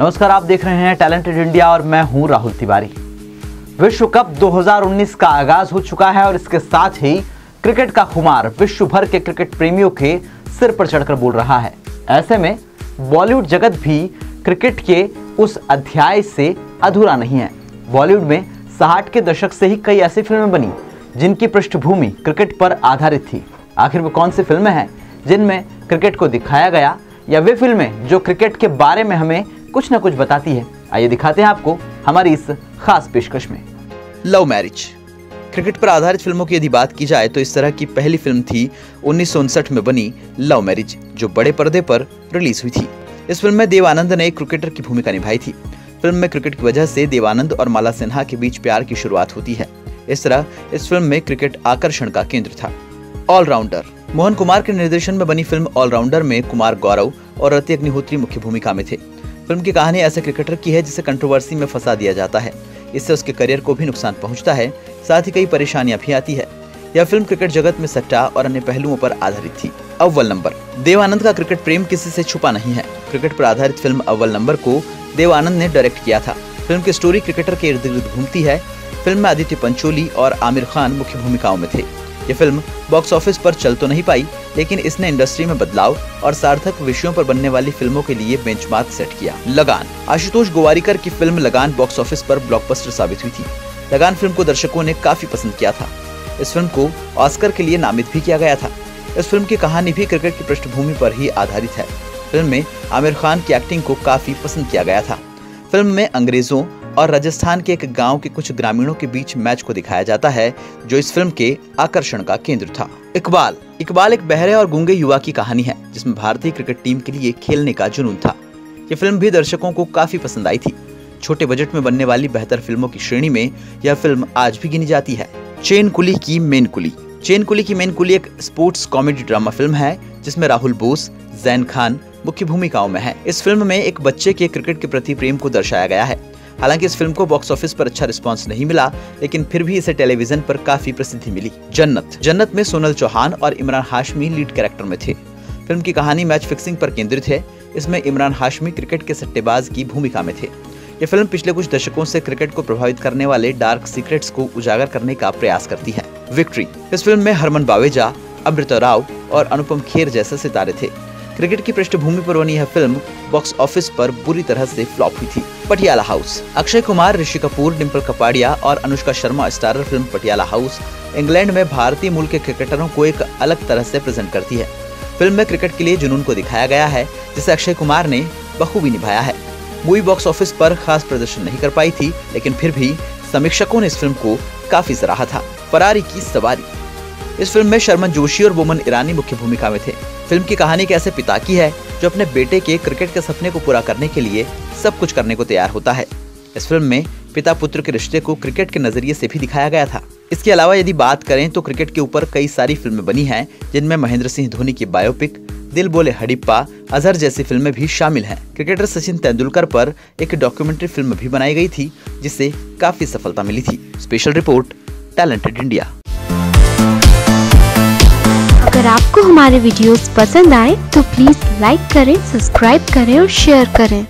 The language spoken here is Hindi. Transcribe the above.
नमस्कार, आप देख रहे हैं टैलेंटेड इंडिया और मैं हूँ राहुल तिवारी। विश्व कप 2019 का आगाज़ हो चुका है और इसके साथ ही क्रिकेट का खुमार विश्व भर के क्रिकेट प्रेमियों के सिर पर चढ़कर बोल रहा है। ऐसे में बॉलीवुड जगत भी क्रिकेट के उस अध्याय से अधूरा नहीं है। बॉलीवुड में साठ के दशक से ही कई ऐसी फ़िल्में बनी, जिनकी पृष्ठभूमि क्रिकेट पर आधारित थी। आखिर वो कौन सी फ़िल्में हैं, जिनमें क्रिकेट को दिखाया गया, या वे फ़िल्में जो क्रिकेट के बारे में हमें कुछ ना कुछ बताती है। आइए दिखाते हैं आपको हमारी इस खास पेशकश में। Love marriage. क्रिकेट पर आधारित फ़िल्मों की यदि बात की जाए तो इस तरह की पहली फ़िल्म थी उन्नीस सौ उनसठ में बनी लव मैरिज, जो बड़े पर्दे पर रिलीज़ हुई थी। इस फ़िल्म में देवानंद ने एक क्रिकेटर की भूमिका निभाई थी। फ़िल्म में क्रिकेट की वजह से देवानंद और माला सिन्हा के बीच प्यार की शुरुआत होती है। इस तरह इस फ़िल्म में क्रिकेट आकर्षण का केंद्र था। ऑलराउंडर। मोहन कुमार के निर्देशन में बनी फ़िल्म ऑलराउंडर में कुमार गौरव और रति अग्निहोत्री मुख्य भूमिका में थे। फ़िल्म की कहानी ऐसे क्रिकेटर की है जिसे कंट्रोवर्सी में फंसा दिया जाता है। इससे उसके करियर को भी नुकसान पहुँचता है, साथ ही कई परेशानियाँ भी आती है। यह फ़िल्म क्रिकेट जगत में सट्टा और अन्य पहलुओं पर आधारित थी। अव्वल नंबर। देवानंद का क्रिकेट प्रेम किसी से छुपा नहीं है। क्रिकेट पर आधारित फ़िल्म अव्वल नंबर को देवानंद ने डायरेक्ट किया था। फ़िल्म की स्टोरी क्रिकेटर के इर्द गिर्द घूमती है। फ़िल्म में आदित्य पंचोली और आमिर खान मुख्य भूमिकाओं में थे। ये फ़िल्म बॉक्स ऑफ़िस पर चल तो नहीं पाई, लेकिन इसने इंडस्ट्री में बदलाव और सार्थक विषयों पर बनने वाली फ़िल्मों के लिए बेंचमार्क सेट किया। लगान, आशुतोष गोवारीकर की फ़िल्म लगान बॉक्स ऑफ़िस पर ब्लॉकबस्टर साबित हुई थी। लगान फ़िल्म को दर्शकों ने काफ़ी पसंद किया था। इस फ़िल्म को ऑस्कर के लिए नामित भी किया गया था। इस फ़िल्म की कहानी भी क्रिकेट की पृष्ठभूमि पर ही आधारित है। फ़िल्म में आमिर खान की एक्टिंग को काफ़ी पसंद किया गया था। फ़िल्म में अंग्रेज़ों और राजस्थान के एक गाँव के कुछ ग्रामीणों के बीच मैच को दिखाया जाता है, जो इस फ़िल्म के आकर्षण का केंद्र था। इकबाल। इकबाल एक बहरे और गूँगे युवा की कहानी है, जिसमें भारतीय क्रिकेट टीम के लिए खेलने का जुनून था। ये फ़िल्म भी दर्शकों को काफ़ी पसंद आई थी। छोटे बजट में बनने वाली बेहतर फ़िल्मों की श्रेणी में यह फ़िल्म आज भी गिनी जाती है। चेन कुली की मेन कुली। चेन कुली की मेन कुली एक स्पोर्ट्स कॉमेडी ड्रामा फ़िल्म है, जिसमें राहुल बोस, जैन खान मुख्य भूमिकाओं में है। इस फ़िल्म में एक बच्चे के क्रिकेट के प्रति प्रेम को दर्शाया गया है। हालाँकि इस फ़िल्म को बॉक्स ऑफ़िस पर अच्छा रिस्पांस नहीं मिला, लेकिन फिर भी इसे टेलीविज़न पर काफ़ी प्रसिद्धि मिली। जन्नत। जन्नत में सोनल चौहान और इमरान हाशमी लीड कैरेक्टर में थे। फ़िल्म की कहानी मैच फिक्सिंग पर केंद्रित है, इसमें इमरान हाशमी क्रिकेट के सट्टेबाज की भूमिका में थे। ये फ़िल्म पिछले कुछ दशकों से क्रिकेट को प्रभावित करने वाले डार्क सीक्रेट्स को उजागर करने का प्रयास करती है। विक्ट्री। इस फ़िल्म में हरमन बावेजा, अमृता राव और अनुपम खेर जैसे सितारे थे। क्रिकेट की पृष्ठभूमि पर बनी यह फ़िल्म बॉक्स ऑफ़िस पर बुरी तरह से फ्लॉप हुई थी। पटियाला हाउस। अक्षय कुमार, ऋषि कपूर डिम्पल कपाड़िया और Anushka Sharma starrer film Patiala house England में भारतीय मूल के क्रिकेटरों को एक अलग तरह से प्रेजेंट करती है। फ़िल्म में क्रिकेट के लिए जुनून को दिखाया गया है, जिसे अक्षय कुमार ने बखूबी निभाया है। मूवी बॉक्स ऑफ़िस पर खास प्रदर्शन नहीं कर पाई थी, लेकिन फिर भी समीक्षकों ने इस फ़िल्म को काफ़ी सराहा था। फरारी की सवारी। इस फ़िल्म में शर्मन जोशी और बोमन ईरानी मुख्य भूमिका में थे। फ़िल्म की कहानी एक ऐसे पिता की है, जो अपने बेटे के क्रिकेट के सपने को पूरा करने के लिए सब कुछ करने को तैयार होता है। इस फ़िल्म में पिता पुत्र के रिश्ते को क्रिकेट के नज़रिए से भी दिखाया गया था। इसके अलावा यदि बात करें तो क्रिकेट के ऊपर कई सारी फ़िल्में बनी हैं, जिनमें महेंद्र सिंह धोनी की बायोपिक दिल बोले हडिप्पा, अजहर जैसी फ़िल्में भी शामिल हैं। क्रिकेटर सचिन तेंदुलकर पर एक डॉक्यूमेंट्री फ़िल्म भी बनाई गई थी जिससे काफ़ी सफलता मिली थी। स्पेशल रिपोर्ट टैलेंटेड इंडिया अगर आपको हमारे वीडियोस पसंद आए तो प्लीज़ लाइक करें सब्सक्राइब करें और शेयर करें।